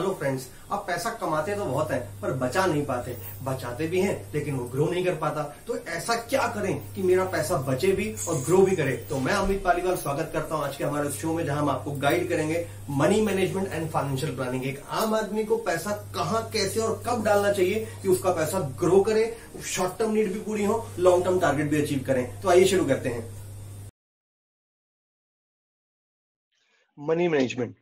Hello friends आप पैसा कमाते तो बहुत है, पर बचा नहीं पाते। बचाते भी हैं, लेकिन वो ग्रो नहीं कर पाता। तो ऐसा क्या करें कि मेरा पैसा बचे भी और ग्रो भी करे? तो मैं अमित पालीवाल स्वागत करता हूँ आज के हमारे शो में, जहाँ हम आपको गाइड करेंगे money management and financial planning एक आम आदमी को पैसा कहाँ, कैसे और कब डालना चाहिए कि उसका पैसा ग्रो करे शॉर्ट टर्म नीड भी पूरी हो लॉन्ग टर्म टारगेट भी अचीव करें? तो आइए शुरू करते हैं। मनी मैनेजमेंट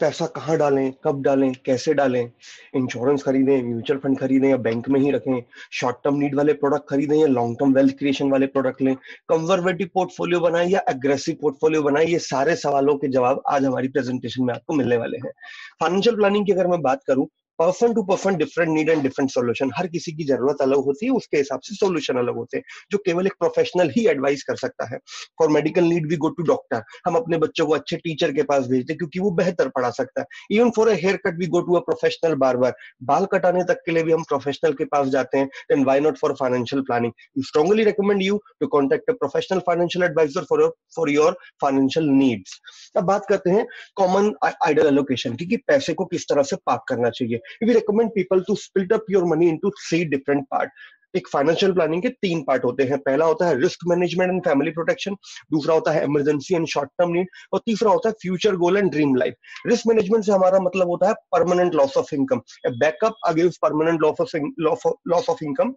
पैसा कहाँ डालें, कब डालें, कैसे डालें? इंश्योरेंस खरीदें म्यूचुअल फंड खरीदें या बैंक में ही रखें। शॉर्ट टर्म नीड वाले प्रोडक्ट खरीदें या लॉन्ग टर्म वेल्थ क्रिएशन वाले प्रोडक्ट लें। कंजर्वेटिव पोर्टफोलियो बनाएँ या एग्रेसिव पोर्टफोलियो बनाएँ, ये सारे सवालों के जवाब आज हमारी प्रेजेंटेशन में आपको मिलने वाले हैं। फाइनेंशियल प्लानिंग की अगर मैं बात करूँ person to person different need and different solution हर किसी की ज़रूरत अलग होती है, उसके हिसाब से सोल्यूशन अलग होते हैं, जो केवल एक प्रोफेशनल ही एडवाइस कर सकता है। For medical need we go to doctor हम अपने बच्चों को अच्छे टीचर के पास भेजते हैं, क्योंकि वो बेहतर पढ़ा सकता है। Even for a hair cut we go to a professional बार बार बाल कटाने तक के लिए भी हम प्रोफेशनल के पास जाते हैं then why not for financial planning you strongly recommend you to contact a professional financial adviser for for your financial needs अब बात करते हैं कॉमन आइडल एलोकेशन की पैसे को किस तरह से पार्क करना चाहिए। We recommend people to split up your money into three different parts एक फाइनेंशियल प्लानिंग के तीन पार्ट होते हैं। पहला होता है risk management and family protection दूसरा होता है emergency and short term need और तीसरा होता है future goal and dream life risk management से हमारा मतलब होता है permanent loss of income backup against permanent loss of loss of income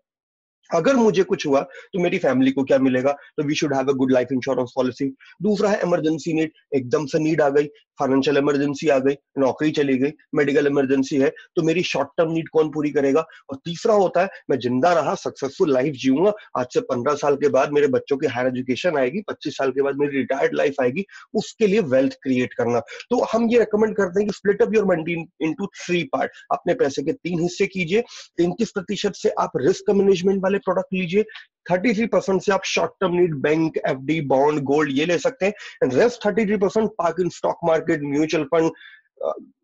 अगर मुझे कुछ हुआ तो मेरी फैमिली को क्या मिलेगा? तो we should have a good life insurance policy दूसरा है इमरजेंसी नीड एकदम से नीड आ गई. फाइनेंशियल इमरजेंसी आ गई. नौकरी चली गई. मेडिकल इमरजेंसी है. तो मेरी शॉर्ट टर्म नीड कौन पूरी करेगा? और तीसरा होता है, मैं ज़िंदा रहा सक्सेसफुल लाइफ जीऊँगा. आज से पंद्रह साल के बाद मेरे बच्चों की हायर एजुकेशन आएगी. पच्चीस साल के बाद मेरी रिटायर्ड लाइफ आएगी. उसके लिए वेल्थ क्रिएट करना. तो हम ये रिकमेंड करते हैं कि split up your money into three part अपने पैसे के तीन हिस्से कीजिए. तैंतीस प्रतिशत से आप रिस्क मैनेजमेंट वाले प्रोडक्ट लीजिए थर्टी थ्री परसेंट से आप short term need bank F D bond gold ये ले सकते हैं। And rest thirty three percent park in stock market mutual fund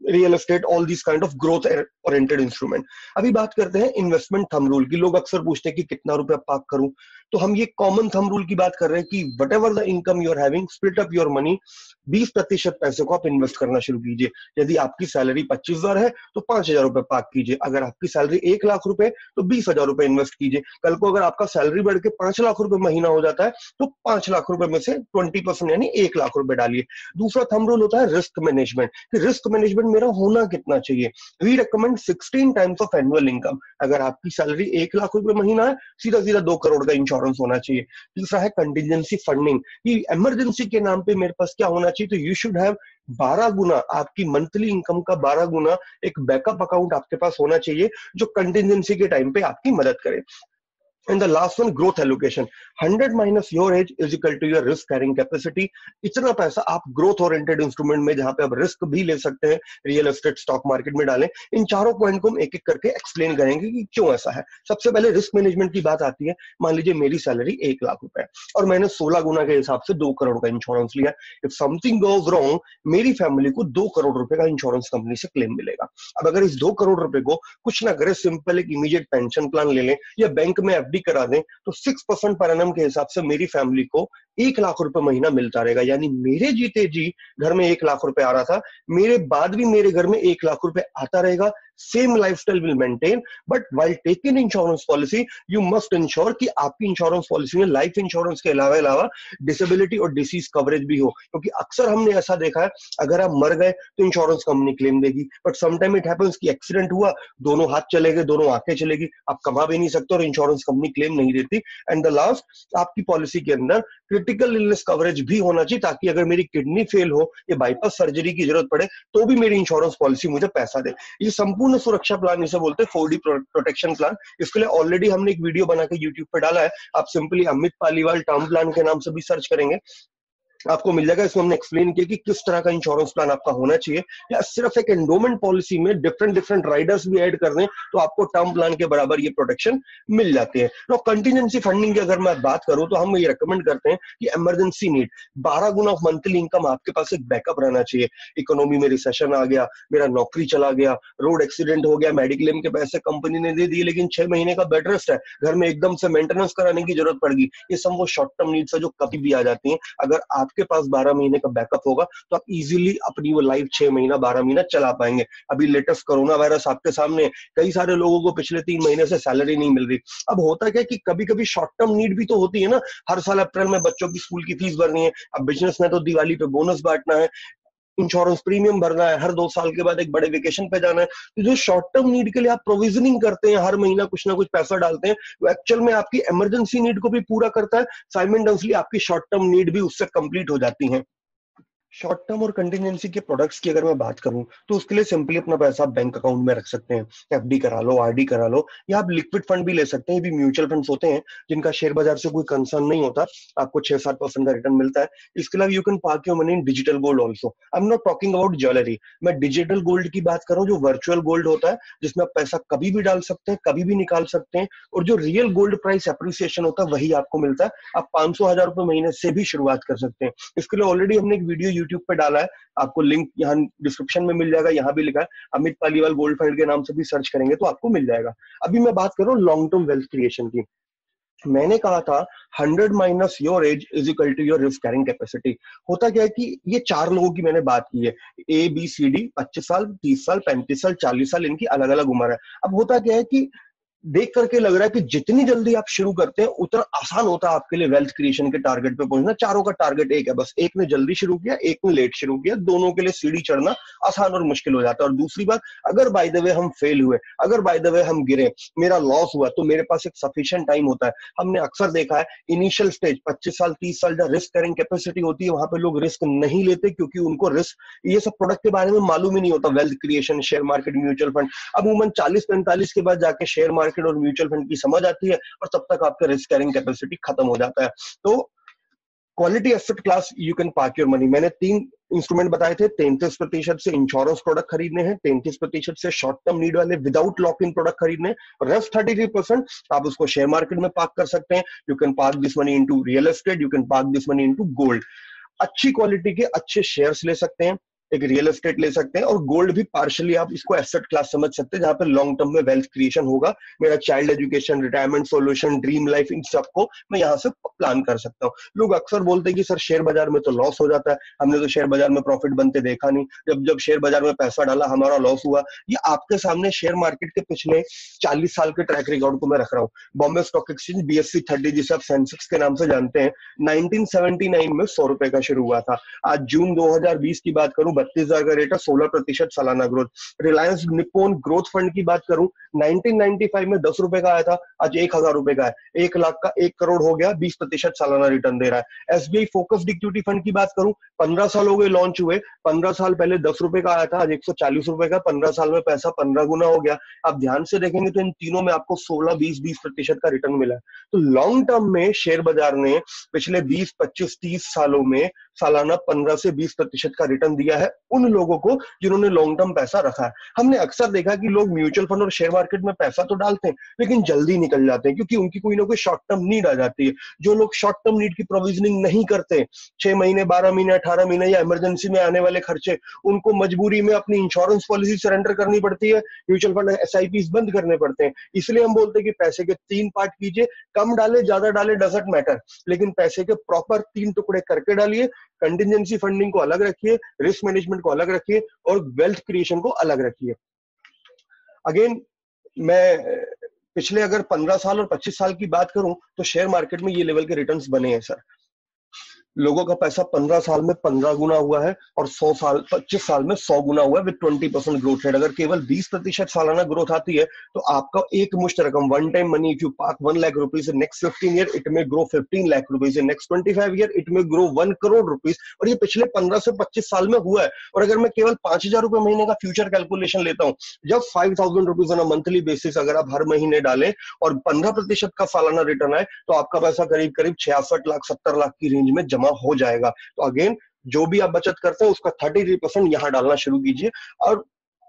real estate all this kind of growth oriented instrument अभी बात करते हैं इन्वेस्टमेंट थम रूल की। लोग अक्सर पूछते हैं कि कितना रुपया पार्क करूँ? तो हम ये कॉमन थम रूल की बात कर रहे हैं कि whatever the income you are having split up your money बीस प्रतिशत पैसे को आप इन्वेस्ट करना शुरू कीजिए। यदि आपकी सैलरी पच्चीस हज़ार है तो पाँच हज़ार रुपए पार्क कीजिए। अगर आपकी सैलरी एक लाख रुपए तो बीस हज़ार रुपए इन्वेस्ट कीजिए। कल को अगर आपका सैलरी बढ़ के पाँच लाख रुपए महीना हो जाता है तो पाँच लाख रुपए में से ट्वेंटी परसेंट यानी एक लाख रुपए डालिए। दूसरा थम रूल होता है रिस्क मैनेजमेंट कि रिस्क मैनेजमेंट मेरा होना कितना चाहिए? We recommend sixteen times of annual income अगर आपकी सैलरी एक लाख रुपए महीना है सीधा सीधा दो करोड़ का इंश्योरेंस होना चाहिए। दूसरा है कंटिजेंसी फंडिंग ये इमरजेंसी के नाम पे मेरे पास क्या होना चाहिए तो यू शुड हैव बारह गुना, आपकी मंथली इनकम का बारह गुना एक बैकअप अकाउंट आपके पास होना चाहिए, जो कंटिजेंसी के टाइम पे आपकी मदद करे। And the last one, growth allocation. 100 minus your age is equal to your risk carrying capacity. इतना पैसा आप ग्रोथ ओरिएंटेड इंस्ट्रूमेंट में जहाँ पे आप रिस्क भी ले सकते हैं रियल एस्टेट स्टॉक मार्केट में डालें इन चारों पॉइंट को हम एक एक करके एक्सप्लेन करेंगे कि क्यों ऐसा है सबसे पहले रिस्क मैनेजमेंट की बात आती है मान लीजिए मेरी सैलरी एक लाख रुपए और मैंने सोलह गुना के हिसाब से दो करोड़ का इंश्योरेंस लिया इफ़ समथिंग गोज रॉन्ग मेरी फैमिली को दो करोड़ रुपए का इंश्योरेंस कंपनी से क्लेम मिलेगा अब अगर इस दो करोड़ रुपए को कुछ ना करे सिंपल एक इमीडिएट पेंशन प्लान ले लें या बैंक में एफडी करा दें तो सिक्स परसेंट पर एनम के हिसाब से मेरी फैमिली को एक लाख रुपए महीना मिलता रहेगा। यानी मेरे जीते जी घर में एक लाख रुपए आ रहा था, मेरे बाद भी मेरे घर में एक लाख रुपए आता रहेगा same lifestyle will maintain but while taking insurance policy you must ensure कि आपकी इंश्योरेंस पॉलिसी में लाइफ इंश्योरेंस के अलावा अलावा डिसेबिलिटी और डिसीज कवरेज भी हो। क्योंकि अक्सर हमने ऐसा देखा है, अगर आप मर गए तो इंश्योरेंस कंपनी क्लेम देगी बट समटाइम इट हैपेंस कि एक्सीडेंट हुआ, दोनों हाथ चले गए, दोनों आँखें चलेगी आप कमा भी नहीं सकते और इंश्योरेंस कंपनी क्लेम नहीं देती। एंड द लास्ट आपकी पॉलिसी के अंदर क्रिटिकल इलनेस कवरेज भी होना चाहिए, ताकि अगर मेरी किडनी फेल हो, या बाईपास सर्जरी की ज़रूरत पड़े तो भी मेरी इंश्योरेंस पॉलिसी मुझे पैसा दे। ये संपूर्ण सुरक्षा प्लान जिसे बोलते हैं फोर डी प्रोटेक्शन प्लान इसके लिए ऑलरेडी हमने एक वीडियो बना के यूट्यूब पर डाला है। आप simply Amit Paliwal term plan के नाम से भी सर्च करेंगे। आपको मिल जाएगा। इसमें हमने एक्सप्लेन किया कि किस तरह का इंश्योरेंस प्लान आपका होना चाहिए। या सिर्फ़ एक एंडोमेंट पॉलिसी में डिफरेंट डिफरेंट राइडर्स भी ऐड कर दें तो आपको टर्म प्लान के बराबर ये प्रोटेक्शन मिल जाती है। नो कंटीजेंसी फंडिंग की अगर मैं बात करूँ तो हम ये रिकमेंड करते हैं कि इमरजेंसी नीड बारह गुना ऑफ़ मंथली इनकम आपके पास एक बैकअप रहना चाहिए। इकोनॉमी में रिसेशन आ गया, मेरा नौकरी चला गया रोड एक्सीडेंट हो गया मेडिक्लेम के पैसे कंपनी ने दे दिए, लेकिन छह महीने का बेड रेस्ट है। घर में एकदम से मेंटेनेंस कराने की ज़रूरत पड़ गई। ये सब वो शॉर्ट टर्म नीड्स है जो कभी भी आ जाती है। अगर आप आपके पास बारह महीने का बैकअप होगा तो आप इजिली अपनी वो लाइफ छह महीना, बारह महीना चला पाएँगे। अभी लेटेस्ट कोरोना वायरस आपके सामने, कई सारे लोगों को पिछले तीन महीने से सैलरी नहीं मिल रही। अब होता क्या कि कभी कभी शॉर्ट टर्म नीड भी तो होती है ना, हर साल अप्रैल में बच्चों की स्कूल की फ़ीस भरनी है, अब बिज़नेस में तो दिवाली पे बोनस बांटना है इंश्योरेंस प्रीमियम भरना है, हर दो साल के बाद एक बड़े वेकेशन पे जाना है तो जो शॉर्ट टर्म नीड के लिए आप प्रोविजनिंग करते हैं, हर महीना कुछ ना कुछ पैसा डालते हैं, वो एक्चुअल में आपकी इमरजेंसी नीड को भी पूरा करता है साइमेंटली आपकी शॉर्ट टर्म नीड भी उससे कंप्लीट हो जाती है। शॉर्ट टर्म और कंटिजेंसी के प्रोडक्ट्स की अगर मैं बात करूँ तो उसके लिए सिंपली अपना पैसा बैंक अकाउंट में रख सकते हैं। एफडी करा लो आरडी करा लो, या आप लिक्विड फंड भी ले सकते हैं। ये भी म्यूचुअल फंड्स होते हैं, जिनका शेयर बाज़ार से कोई कंसर्न नहीं होता। आपको छह सात परसेंट का रिटर्न मिलता है। इसके अलावा you can park your money in digital gold also I am not talking about jewellery मैं डिजिटल गोल्ड की बात करूँ जो वर्चुअल गोल्ड होता है, जिसमें आप पैसा कभी भी डाल सकते हैं, कभी भी निकाल सकते हैं, और जो रियल गोल्ड प्राइस अप्रिसिएशन होता है, वही आपको मिलता है। आप पाँच सौ, हज़ार रुपए महीने से भी शुरुआत कर सकते हैं। इसके लिए ऑलरेडी हमने एक वीडियो यूट्यूब पे डाला है। आपको लिंक यहाँ डिस्क्रिप्शन में मिल जाएगा, यहाँ भी लिखा है। अमित पालीवाल गोल्ड फंड के नाम से भी सर्च करेंगे तो आपको मिल जाएगा। अभी मैं बात करूँ लॉन्ग टर्म वेल्थ क्रिएशन की। मैंने कहा था 100 minus your age is equal to your risk carrying capacity होता क्या है कि ये चार लोगों की मैंने बात की है। ए बी सी डी पच्चीस साल, तीस साल, पैंतीस साल, चालीस साल, इनकी अलग अलग उम्र है। अब होता क्या है कि देख करके लग रहा है कि जितनी जल्दी आप शुरू करते हैं, उतना आसान होता है आपके लिए वेल्थ क्रिएशन के टारगेट पे पहुँचना। चारों का टारगेट एक है, बस एक ने जल्दी शुरू किया, एक ने लेट शुरू किया, दोनों के लिए सीढ़ी चढ़ना आसान और मुश्किल हो जाता है। और दूसरी बात, अगर बाय द वे हम फेल हुए, अगर बाय द वे हम गिरे, मेरा लॉस हुआ तो मेरे पास एक सफिशियंट टाइम होता है। हमने अक्सर देखा है इनिशियल स्टेज पच्चीस साल, तीस साल जब रिस्क करेंगे कैपेसिटी होती है, वहाँ पर लोग रिस्क नहीं लेते क्योंकि उनको रिस्क ये सब प्रोडक्ट के बारे में मालूम ही नहीं होता। Wealth creation share market mutual fund अब उमन चालीस पैंतालीस के बाद जाके शेयर मार्केट और म्यूचुअल फंड की समझ आती है और तब तक आपका रिस्क कैरिंग कैपेसिटी खत्म हो जाता है। तो quality asset class you can park your money मैंने तीन इंस्ट्रूमेंट बताए थे। तैंतीस प्रतिशत से इंश्योरेंस प्रोडक्ट खरीदने हैं। तैंतीस प्रतिशत से शॉर्ट टर्म नीड वाले विदाउट लॉक इन प्रोडक्ट खरीदने रेस्ट थर्टी थ्री परसेंट आप उसको शेयर मार्केट में पार्क कर सकते हैं। You can park this money into real estate you can park this money into gold अच्छी क्वालिटी के अच्छे शेयर्स ले सकते हैं। एक रियल एस्टेट ले सकते हैं और गोल्ड भी पार्शली आप इसको एसेट क्लास समझ सकते हैं, जहाँ पे लॉन्ग टर्म में वेल्थ क्रिएशन होगा। मेरा child education retirement solution dream life इन सबको मैं यहाँ से प्लान कर सकता हूँ। लोग अक्सर बोलते हैं कि, सर शेयर बाज़ार में तो लॉस हो जाता है। हमने तो शेयर बाज़ार में प्रॉफिट बनते देखा नहीं। जब जब शेयर बाज़ार में पैसा डाला, हमारा लॉस हुआ। ये आपके सामने शेयर मार्केट के पिछले चालीस साल के ट्रैक रिकॉर्ड को मैं रख रहा हूँ। Bombay stock exchange BSC thirty जिसे आप सेंसेक्स के नाम से जानते हैं। 1979 में सौ रुपए का शुरू हुआ था। आज जून 2020 की बात करूँ बत्तीस हज़ार का रेट है, सोलह प्रतिशत सालाना growth Reliance Nippon growth fund की बात करूँ 1995 में दस रुपए का आया था, आज एक हज़ार रुपए का है. एक लाख का एक करोड़ हो गया, बीस प्रतिशत सालाना रिटर्न दे रहा है. एसबीआई फोकस्ड इक्विटी फंड की बात करूँ, पंद्रह साल हो गए लॉन्च हुए, पंद्रह साल पहले दस रुपए का आया था, आज एक सौ चालीस रुपए का, पंद्रह साल में पैसा पंद्रह गुना हो गया. आप ध्यान से देखेंगे तो इन तीनों में आपको सोलह, बीस बीस प्रतिशत का रिटर्न मिला है. तो लॉन्ग टर्म में शेयर बाज़ार ने पिछले बीस, पच्चीस, तीस सालों में सालाना पंद्रह से बीस प्रतिशत का रिटर्न दिया है उन लोगों को जिन्होंने लॉन्ग टर्म पैसा रखा है। हमने अक्सर देखा कि लोग म्यूचुअल फंड और शेयर मार्केट में पैसा तो डालते हैं, लेकिन जल्दी निकल जाते हैं, क्योंकि उनकी कोई ना कोई शॉर्ट टर्म नीड आ जाती है। जो लोग शॉर्ट टर्म नीड की प्रोविजनिंग नहीं करते, छह महीने, बारह महीने, अठारह महीने या इमरजेंसी में आने वाले खर्चे, उनको मजबूरी में अपनी इंश्योरेंस पॉलिसी सरेंडर करनी पड़ती है म्यूचुअल फंड एस बंद करने पड़ते हैं। इसलिए हम बोलते हैं कि पैसे के तीन पार्ट कीजिए, कम डाले, ज़्यादा डाले डजेंट मैटर लेकिन पैसे के प्रॉपर तीन टुकड़े करके डालिए कंटिजेंसी फंडिंग को अलग रखिए रिस्क मैनेजमेंट को अलग रखिए और वेल्थ क्रिएशन को अलग रखिए। अगेन मैं, पिछले अगर 15 साल और 25 साल की बात करूँ तो शेयर मार्केट में ये लेवल के रिटर्न्स बने हैं सर लोगों का पैसा पंद्रह साल में पंद्रह गुना हुआ है और सौ साल, पच्चीस साल में सौ गुना हुआ है with twenty percent growth rate अगर केवल बीस प्रतिशत सालाना ग्रोथ आती है तो आपका एक मुश्त रकम one time money if you park one lakh rupees next fifteen year it में grow fifteen lakh rupees next twenty five year it में ग्रो वन करोड़ रुपीज़ और ये पिछले पंद्रह से पच्चीस साल में हुआ है। और अगर मैं केवल पाँच हज़ार रुपए महीने का फ्यूचर कैलकुलेशन लेता हूँ, जब five thousand rupees on monthly basis अगर आप हर महीने डालें और पंद्रह प्रतिशत का सालाना रिटर्न आए तो आपका पैसा करीब करीब छियासठ लाख, सत्तर लाख की रेंज में जमा हो जाएगा। तो अगेन जो भी आप बचत करते हैं, उसका थर्टी थ्री परसेंट यहाँ डालना शुरू कीजिए। और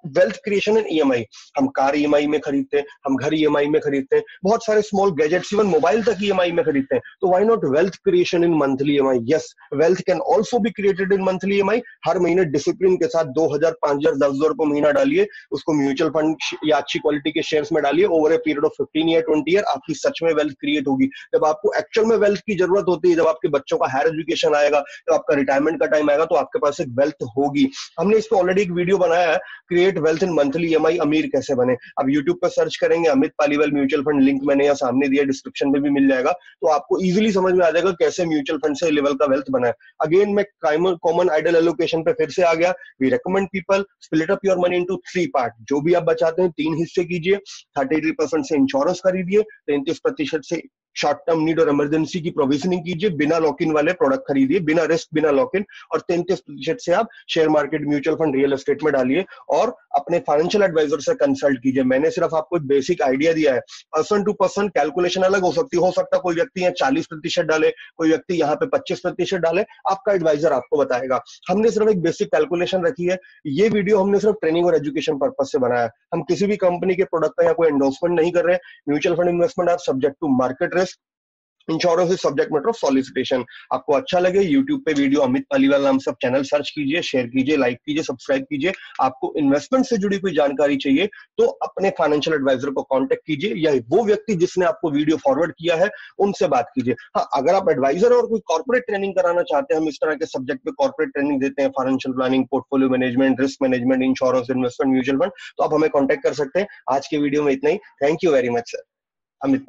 वेल्थ क्रिएशन एंड ईएमआई हम कार ईएमआई में खरीदते हैं, हम घर ईएमआई में खरीदते हैं, बहुत सारे स्मॉल गैजेट्स इवन मोबाइल तक ईएमआई में खरीदते हैं। तो why not wealth creation in monthly EMI yes wealth can also be created in monthly EMI हर महीने डिसिप्लिन के साथ दो हज़ार, पाँच हज़ार, दस हज़ार रुपए महीना डालिए, उसको म्यूचुअल फंड या अच्छी क्वालिटी के शेयर्स में डालिए over a period of fifteen year twenty year आपकी सच में वेल्थ क्रिएट होगी। जब आपको एक्चुअल में वेल्थ की ज़रूरत होती है, जब आपके बच्चों का हायर एजुकेशन आएगा, जब आपका रिटायरमेंट का टाइम आएगा तो आपके पास एक वेल्थ होगी। हमने इस पर ऑलरेडी एक वीडियो बनाया है create wealth in monthly EMI अमीर कैसे बने? अब यूट्यूब पर सर्च करेंगे Amit Paliwal mutual fund link मैंने यहाँ सामने दिया डिस्क्रिप्शन में भी मिल जाएगा। तो आपको इजिली समझ में आ जाएगा कैसे म्यूचुअल फंड से लेवल का वेल्थ बना है। अगेन मैं कॉमन आइडल एलोकेशन पे फिर से आ गया। We recommend people split up your money into three part जो भी आप बचाते हैं, तीन हिस्से कीजिए थर्टी से इंश्योरेंस खरीदिए, तैंतीस प्रतिशत से शॉर्ट टर्म नीड और इमरजेंसी की प्रोविजनिंग कीजिए, बिना लॉक इन वाले प्रोडक्ट खरीदिए, बिना रिस्क बिना लॉक इन और तैंतीस प्रतिशत से आप share market mutual fund real estate में डालिए और अपने फाइनेंशियल एडवाइजर से कंसल्ट कीजिए। मैंने सिर्फ़ आपको एक बेसिक आइडिया दिया है। पर्सन टू पर्सन कैलकुलेशन अलग हो सकती, हो सकता कोई व्यक्ति यहाँ चालीस प्रतिशत डाले, कोई व्यक्ति यहाँ पे पच्चीस प्रतिशत डाले, आपका एडवाइजर आपको बताएगा। हमने सिर्फ़ एक बेसिक कैलकुलेशन रखी है। ये वीडियो हमने सिर्फ़ ट्रेनिंग और एजुकेशन पर्पज से बनाया हम किसी भी कंपनी के प्रोडक्ट का या कोई एंडोर्समेंट नहीं कर रहे। Mutual fund investment are subject to market risk insurance is subject matter of solicitation आपको अच्छा लगे यूट्यूब पे वीडियो अमित पालीवाल नाम से चैनल सर्च कीजिए शेयर कीजिए लाइक कीजिए सब्सक्राइब कीजिए। आपको इन्वेस्टमेंट से जुड़ी कोई जानकारी चाहिए तो अपने फाइनेंशियल एडवाइजर को कांटेक्ट कीजिए, या वो व्यक्ति जिसने आपको वीडियो फॉरवर्ड किया है, उनसे बात कीजिए। हाँ अगर आप एडवाइजर और कोई कॉर्पोरेट ट्रेनिंग कराना चाहते हैं, हम इस तरह के सब्जेक्ट पे कॉर्पोरेट ट्रेनिंग देते हैं financial planning portfolio management risk management insurance investment mutual fund तो आप हमें कॉन्टेक्ट कर सकते हैं। आज के वीडियो में इतना ही। Thank you very much sir Amit